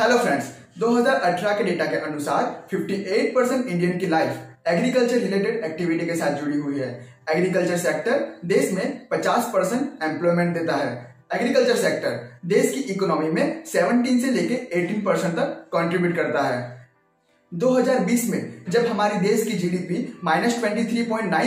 Hello friends 2018 के data के अनुसार 58 परसेंट इंडियन की लाइफ एग्रीकल्चर रिलेटेड एक्टिविटी के साथ जुड़ी हुई है। एग्रीकल्चर सेक्टर देश में 50 परसेंट एम्प्लॉयमेंट देता है। एग्रीकल्चर सेक्टर देश की इकोनॉमी में 17 से लेके 18 परसेंट तक कंट्रीब्यूट करता है। 2020 में जब हमारी देश की जीडीपी माइनस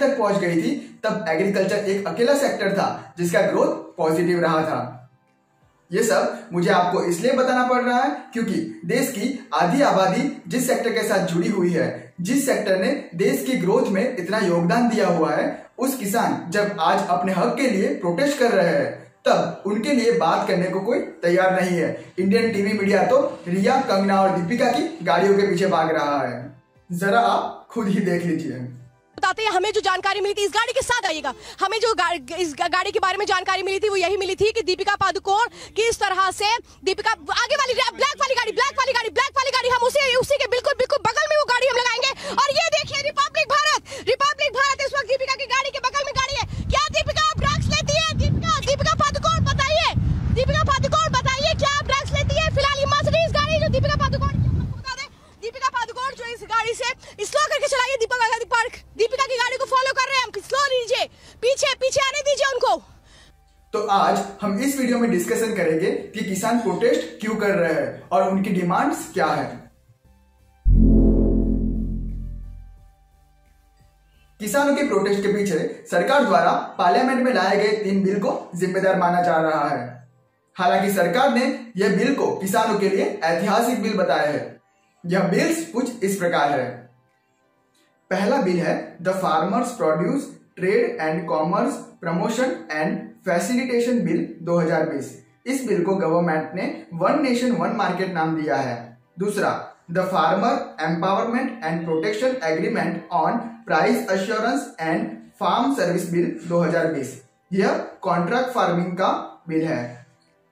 तक पहुँच गई थी, तब एग्रीकल्चर एक अकेला सेक्टर था जिसका ग्रोथ पॉजिटिव रहा था। ये सब मुझे आपको इसलिए बताना पड़ रहा है क्योंकि देश की आधी आबादी जिस सेक्टर के साथ जुड़ी हुई है, जिस सेक्टर ने देश की ग्रोथ में इतना योगदान दिया हुआ है, उस किसान जब आज अपने हक के लिए प्रोटेस्ट कर रहे हैं, तब उनके लिए बात करने को कोई तैयार नहीं है। इंडियन टीवी मीडिया तो रिया, कंगना और दीपिका की गाड़ियों के पीछे भाग रहा है। जरा आप खुद ही देख लीजिए। बताते हैं हमें जो जानकारी मिली थी इस गाड़ी के साथ आइएगा। हमें जो गा, इस गाड़ी के बारे में जानकारी मिली थी वो यही मिली थी कि दीपिका पादुकोण किस तरह से दीपिका आगे वाली ब्लैक वाली गाड़ी ब्लैक वाली गाड़ी ब्लैक वाली गाड़ी हम उसी उसी के बिल्कुल बिल्कुल बगल में वो गाड़ी हम लगाएँगे। और ये देखिए रिपब्लिक भारत रिपब्लिक भारत इस वक्त दीपिका की गाड़ी के बगल में गाड़ी है। क्या दीपिका आप ड्रग्स लेती है दीपिका दीपिका पादुकोण बताइए दीपिका पादुकोण बताइए क्या आप ड्रग्स लेती है फ़िलहाल ये मर्सिडीज गाड़ी जो दीपिका पादुकोण दीपिका पादुकोण जो इस गाड़ी से स्लो करके चलाइए दीपक आज़ादी पार्क दीपिका की गाड़ी को फॉलो कर रहे हैं हम स्लो लीजिए पीछे पीछे आने दीजिए उनको तो आज हम इस वीडियो में डिस्कशन करेंगे कि किसान प्रोटेस्ट क्यों कर रहे हैं और उनकी डिमांड्स क्या है। किसानों के प्रोटेस्ट के पीछे सरकार द्वारा पार्लियामेंट में लाए गए तीन बिल को जिम्मेदार माना जा रहा है। हालाँकि सरकार ने यह बिल को किसानों के लिए ऐतिहासिक बिल बताया है। यह बिल्स कुछ इस प्रकार है। पहला बिल है the farmers produce trade and commerce promotion and facilitation bill 2020 इस बिल को गवर्नमेंट ने वन नेशन वन मार्केट नाम दिया है। दूसरा the farmer empowerment and protection agreement on price assurance and farm service bill 2020 यह कॉन्ट्रैक्ट फ़ार्मिंग का bill है।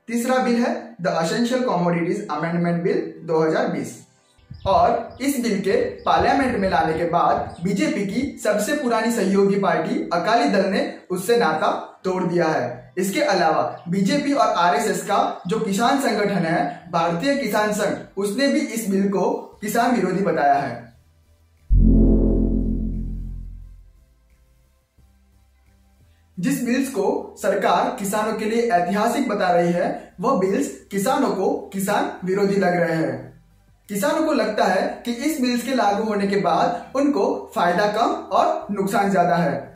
तीसरा बिल है the essential commodities amendment bill 2020 और इस बिल के पार्लियामेंट में लाने के बाद बीजेपी की सबसे पुरानी सहयोगी पार्टी अकाली दल ने उससे नाता तोड़ दिया है। इसके अलावा बीजेपी और आरएसएस का जो किसान संगठन है, भारतीय किसान संघ, उसने भी इस बिल को किसान विरोधी बताया है। जिस बिल्स को सरकार किसानों के लिए ऐतिहासिक बता रही है वह बिल्स किसानों को किसान विरोधी लग रहे हैं। किसानों को लगता है कि इस बिल्स के लागू होने के बाद उनको फ़ायदा कम और नुकसान ज़्यादा है।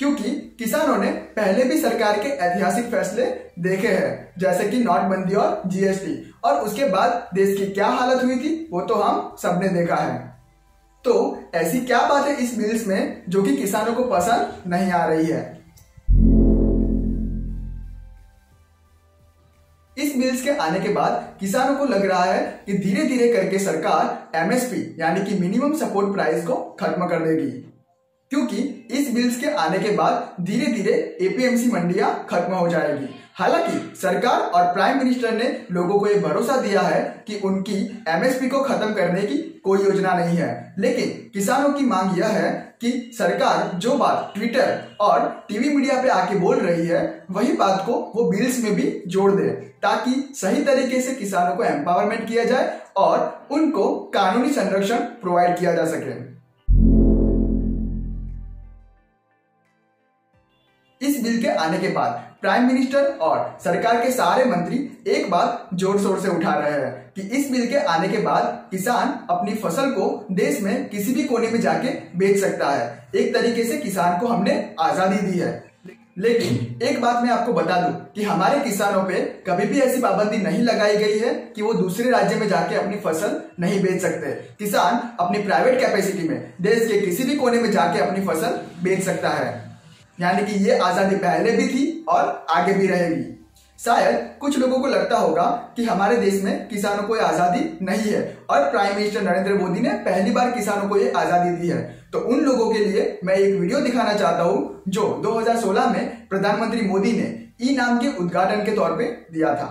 क्योंकि किसानों ने पहले भी सरकार के ऐतिहासिक फैसले देखे हैं, जैसे कि नोटबंदी और जीएसटी और उसके बाद देश की क्या हालत हुई थी, वो तो हम सबने देखा है। तो ऐसी क्या बात है इस बिल्स में, जो कि किसानों को पसंद नहीं आ रही है? इस बिल्स के आने के बाद किसानों को लग रहा है कि धीरे धीरे करके सरकार एमएसपी यानी कि मिनिमम सपोर्ट प्राइस को खत्म कर देगी। क्योंकि इस बिल्स के आने के बाद धीरे धीरे एपीएमसी मंडियाँ खत्म हो जाएगी। हालाँकि सरकार और प्राइम मिनिस्टर ने लोगों को यह भरोसा दिया है कि उनकी एमएसपी को खत्म करने की कोई योजना नहीं है। लेकिन किसानों की मांग यह है कि सरकार जो बात ट्विटर और टीवी मीडिया पे आके बोल रही है, वही बात को वो बिल्स में भी जोड़ दे, ताकि सही तरीके से किसानों को एम्पावरमेंट किया जाए और उनको कानूनी संरक्षण प्रोवाइड किया जा सके। इस बिल के आने के बाद प्राइम मिनिस्टर और सरकार के सारे मंत्री एक बात ज़ोर शोर से उठा रहे हैं कि इस बिल के आने के बाद किसान अपनी फ़सल को देश में किसी भी कोने में जाके बेच सकता है। एक तरीके से किसान को हमने आज़ादी दी है। लेकिन एक बात मैं आपको बता दूँ कि हमारे किसानों पे कभी भी ऐसी पाबंदी नहीं लगाई गई है कि वो दूसरे राज्य में जाके अपनी फ़सल नहीं बेच सकते। किसान अपनी प्राइवेट कैपेसिटी में देश के किसी भी कोने में जाके अपनी फ़सल बेच सकता है। यानी कि ये आज़ादी पहले भी थी और आगे भी रहेगी। शायद कुछ लोगों को लगता होगा कि हमारे देश में किसानों को आज़ादी नहीं है और प्राइम मिनिस्टर नरेंद्र मोदी ने पहली बार किसानों को ये आज़ादी दी है। तो उन लोगों के लिए मैं एक वीडियो दिखाना चाहता हूँ, जो 2016 में प्रधानमंत्री मोदी ने ई नाम के उद्घाटन के तौर पे दिया था।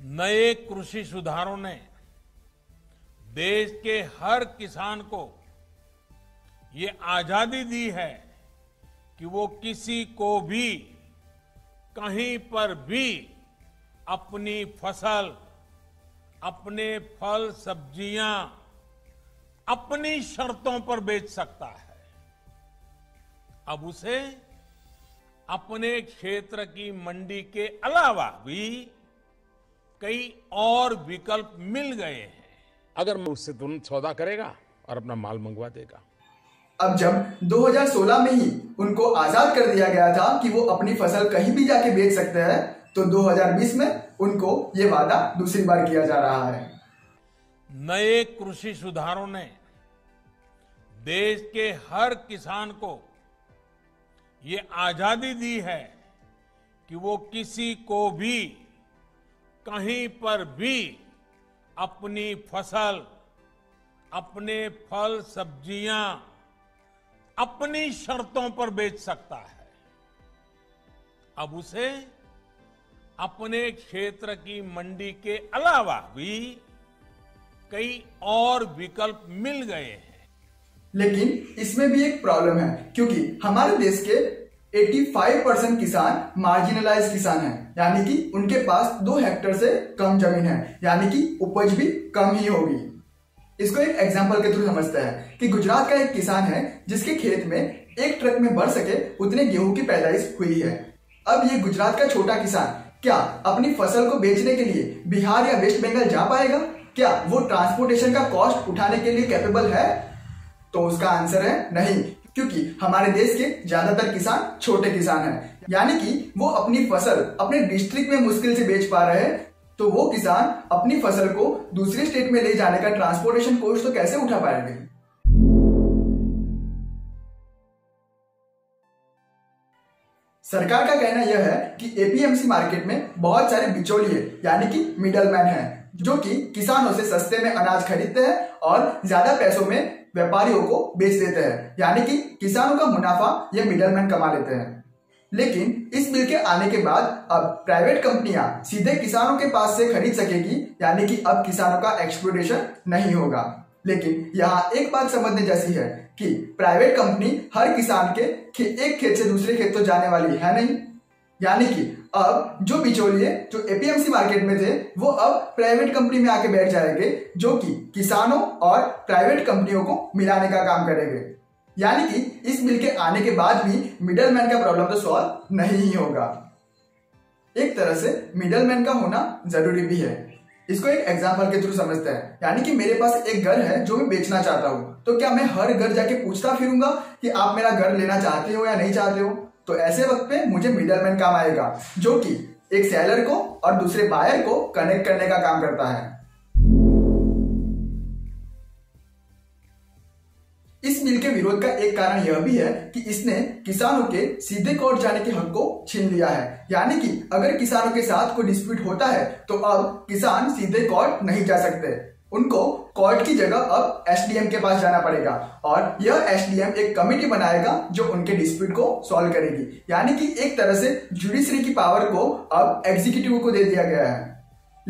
नए कृषि सुधारों ने देश के हर किसान को ये आज़ादी दी है। कि वो किसी को भी, कहीं पर भी अपनी फ़सल, अपने फल, सब्ज़ियाँ अपनी शर्तों पर बेच सकता है। अब उसे अपने क्षेत्र की मंडी के अलावा भी कई और विकल्प मिल गए हैं। अगर मैं उससे तुरंत सौदा करेगा और अपना माल मंगवा देगा। अब जब 2016 में ही उनको आज़ाद कर दिया गया था कि वो अपनी फ़सल कहीं भी जाके बेच सकते हैं तो 2020 में उनको ये वादा दूसरी बार किया जा रहा है। नए कृषि सुधारों ने देश के हर किसान को ये आज़ादी दी है कि वो किसी को भी, कहीं पर भी अपनी फ़सल, अपने फल, सब्ज़ियाँ अपनी शर्तों पर बेच सकता है। अब उसे अपने क्षेत्र की मंडी के अलावा भी कई और विकल्प मिल गए हैं। लेकिन इसमें भी एक प्रॉब्लम है, क्योंकि हमारे देश के 85 परसेंट किसान मार्जिनलाइज किसान हैं। यानी कि उनके पास दो हेक्टर से कम ज़मीन है। यानी कि उपज भी कम ही होगी। इसको एक एग्ज़ाम्पल के थ्रू समझते हैं कि गुजरात का एक किसान है जिसके खेत में एक ट्रक में भर सके उतने गेहूँ की पैदाइश हुई है। अब ये गुजरात का छोटा किसान क्या अपनी फ़सल को बेचने के लिए बिहार या वेस्ट बंगाल जा पाएगा? क्या वो ट्रांसपोर्टेशन का कॉस्ट उठाने के लिए कैपेबल है? तो उसका आंसर है नहीं, क्योंकि हमारे देश के ज़्यादातर किसान छोटे किसान हैं। यानी कि वो अपनी फ़सल अपने डिस्ट्रिक्ट में मुश्किल से बेच पा रहे हैं। तो वो किसान अपनी फ़सल को दूसरे स्टेट में ले जाने का ट्रांसपोर्टेशन कॉस्ट तो कैसे उठा पाएँगे? सरकार का कहना यह है कि एपीएमसी मार्केट में बहुत सारे बिचौलिए, यानी कि मिडलमैन हैं, जो कि किसानों से सस्ते में अनाज खरीदते हैं और ज़्यादा पैसों में व्यापारियों को बेच देते हैं, यानी कि किसानों का मुनाफा ये मिडलमैन कमा लेते हैं। लेकिन इस बिल के आने के बाद अब प्राइवेट कंपनियाँ सीधे किसानों के पास से खरीद सकेगी यानी कि अब किसानों का एक्सप्लोटेशन नहीं होगा। लेकिन यहाँ एक बात समझने जैसी है कि प्राइवेट कंपनी हर किसान के खे, एक खेत से दूसरे खेत तो जाने वाली है नहीं। यानी कि अब जो बिचौलिए जो एपीएमसी मार्केट में थे वो अब प्राइवेट कंपनी में आके बैठ जाएँगे जो कि किसानों और प्राइवेट कंपनियों को मिलाने का काम करेंगे। यानी कि इस बिल के आने के बाद भी मिडल मैन का प्रॉब्लम तो सॉल्व नहीं होगा। एक तरह से मिडल मैन का होना ज़रूरी भी है। इसको एक एग्ज़ाम्पल के थ्रू समझते हैं। यानी कि मेरे पास एक घर है जो मैं बेचना चाहता हूँ। तो क्या मैं हर घर जाके पूछता फिरूँगा कि आप मेरा घर लेना चाहते हो या नहीं चाहते हो? तो ऐसे वक्त पे मुझे मिडलमैन काम आएगा, जो कि एक सेलर को और दूसरे बायर को कनेक्ट करने का काम करता है। विरोध का एक कारण यह भी है कि इसने किसानों के सीधे कोर्ट जाने के हक को छीन लिया है। यानी कि अगर किसानों के साथ कोई डिस्प्यूट होता है तो अब किसान सीधे कोर्ट नहीं जा सकते। उनको कोर्ट की जगह अब एसडीएम के पास जाना पड़ेगा और यह एसडीएम एक कमेटी बनाएगा जो उनके डिस्प्यूट को सॉल्व करेगी। यानी कि एक तरह से जुडिशरी की पावर को अब एग्जीक्यूटिव को दे दिया गया है।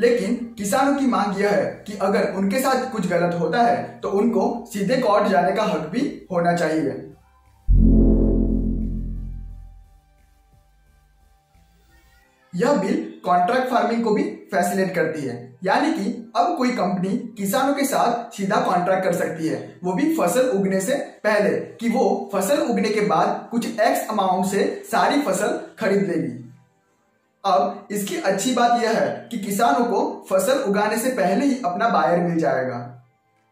लेकिन किसानों की मांग यह है कि अगर उनके साथ कुछ गलत होता है तो उनको सीधे कोर्ट जाने का हक भी होना चाहिए। यह बिल कॉन्ट्रैक्ट फ़ार्मिंग को भी फैसिलेट करती है। यानी कि अब कोई कंपनी किसानों के साथ सीधा कॉन्ट्रैक्ट कर सकती है। वो भी फ़सल उगने से पहले कि वो फ़सल उगने के बाद कुछ एक्स अमाउंट से सारी फ़सल खरीद लेगी। अब इसकी अच्छी बात यह है कि किसानों को फ़सल उगाने से पहले ही अपना बायर मिल जाएगा।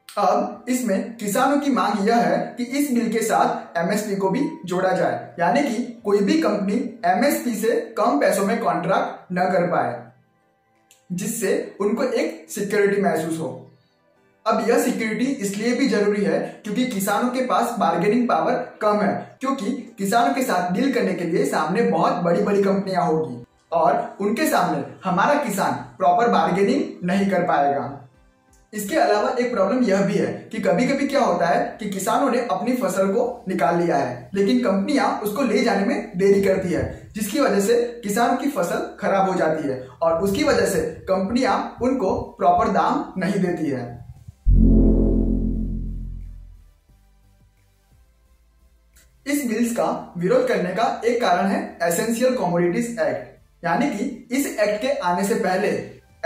अब इसमें किसानों की मांग यह है कि इस बिल के साथ एमएसपी को भी जोड़ा जाए, यानी कि कोई भी कंपनी एमएसपी से कम पैसों में कॉन्ट्रैक्ट न कर पाए, जिससे उनको एक सिक्योरिटी महसूस हो। अब यह सिक्योरिटी इसलिए भी ज़रूरी है क्योंकि किसानों के पास बार्गेनिंग पावर कम है, क्योंकि किसानों के साथ डील करने के लिए सामने बहुत बड़ी बड़ी कंपनियाँ होगी। और उनके सामने हमारा किसान प्रॉपर बार्गेनिंग नहीं कर पाएगा। इसके अलावा एक प्रॉब्लम यह भी है कि कभी कभी क्या होता है कि किसानों ने अपनी फ़सल को निकाल लिया है, लेकिन कंपनियाँ उसको ले जाने में देरी करती है, जिसकी वजह से किसान की फ़सल खराब हो जाती है और उसकी वजह से कंपनियाँ उनको प्रॉपर दाम नहीं देती है। इस बिल्स का विरोध करने का एक कारण है एसेंशियल कॉमोडिटीज एक्ट यानी कि इस एक्ट के आने से पहले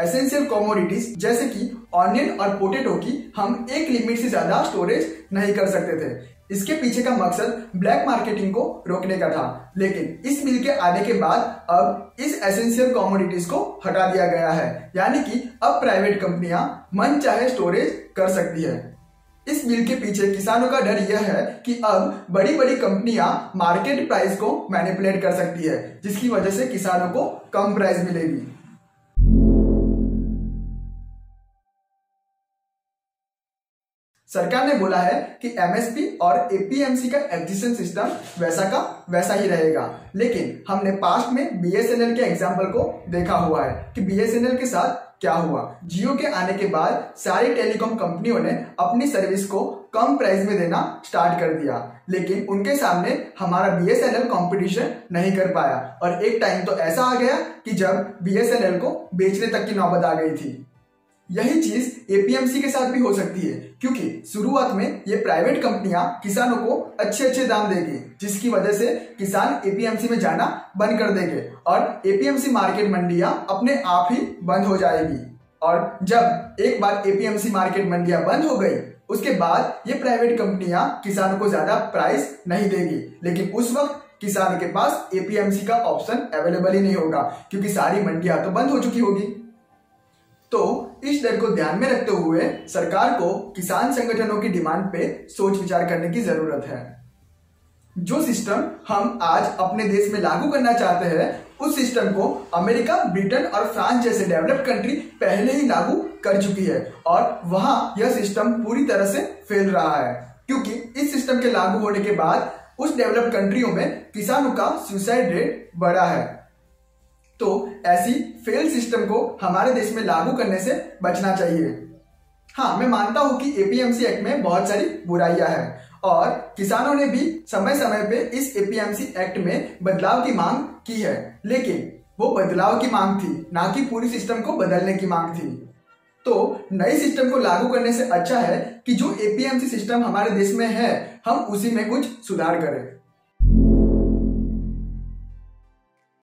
एसेंशियल कॉमोडिटीज जैसे कि ऑनियन और पोटेटो की हम एक लिमिट से ज़्यादा स्टोरेज नहीं कर सकते थे। इसके पीछे का मकसद ब्लैक मार्केटिंग को रोकने का था। लेकिन इस मिल के आने के बाद अब इस एसेंशियल कॉमोडिटीज को हटा दिया गया है। यानी कि अब प्राइवेट कंपनियाँ मन चाहे स्टोरेज कर सकती है। इस बिल के पीछे किसानों का डर यह है कि अब बड़ी बड़ी कंपनियाँ मार्केट प्राइस को मैनिपुलेट कर सकती है, जिसकी वजह से किसानों को कम प्राइस मिलेगी। सरकार ने बोला है कि एमएसपी और एपीएमसी का एग्जिस्टेंस सिस्टम वैसा का वैसा ही रहेगा। लेकिन हमने पास्ट में बीएसएनएल के एग्ज़ाम्पल को देखा हुआ है कि बीएसएनएल के साथ क्या हुआ? जियो के आने के बाद सारी टेलीकॉम कंपनियों ने अपनी सर्विस को कम प्राइस में देना स्टार्ट कर दिया। लेकिन उनके सामने हमारा बीएसएनएल कंपटीशन नहीं कर पाया। और एक टाइम तो ऐसा आ गया कि जब बीएसएनएल को बेचने तक की नौबत आ गई थी। यही चीज़ एपीएमसी के साथ भी हो सकती है, क्योंकि शुरुआत में ये प्राइवेट कंपनियाँ किसानों को अच्छे अच्छे दाम देगी, जिसकी वजह से किसान एपीएमसी में जाना बंद कर देंगे, और एपीएमसी मार्केट मंडियाँ अपने आप ही बंद हो जाएगी। और जब एक बार एपीएमसी मार्केट मंडियाँ बंद हो गई, उसके बाद ये प्राइवेट कंपनियाँ किसानों को ज़्यादा प्राइस नहीं देगी, लेकिन उस वक्त किसान के पास एपीएमसी का ऑप्शन अवेलेबल ही नहीं होगा, क्योंकि सारी मंडियाँ तो बंद हो चुकी होगी। तो इस डर को ध्यान में रखते हुए सरकार को किसान संगठनों की डिमांड पे सोच विचार करने की ज़रूरत है। जो सिस्टम हम आज अपने देश में लागू करना चाहते हैं, उस सिस्टम को अमेरिका, ब्रिटेन और फ्रांस जैसे डेवलप्ड कंट्री पहले ही लागू कर चुकी है और वहाँ यह सिस्टम पूरी तरह से फेल रहा है। क्योंकि इस सिस्टम के लागू होने के बाद उस डेवलप्ड कंट्रियों में किसानों का सुसाइड रेट बढ़ा है। तो ऐसी फेल सिस्टम को हमारे देश में लागू करने से बचना चाहिए। हाँ मैं मानता हूँ कि एपीएमसी एक्ट में बहुत सारी बुराइयाँ हैं और किसानों ने भी समय समय पे इस एपीएमसी एक्ट में बदलाव की मांग की है। लेकिन वो बदलाव की मांग थी, ना कि पूरी सिस्टम को बदलने की मांग थी। तो नई सिस्टम को लागू करने से अच्छा है कि जो एपीएमसी सिस्टम हमारे देश में है, हम उसी में कुछ सुधार करें।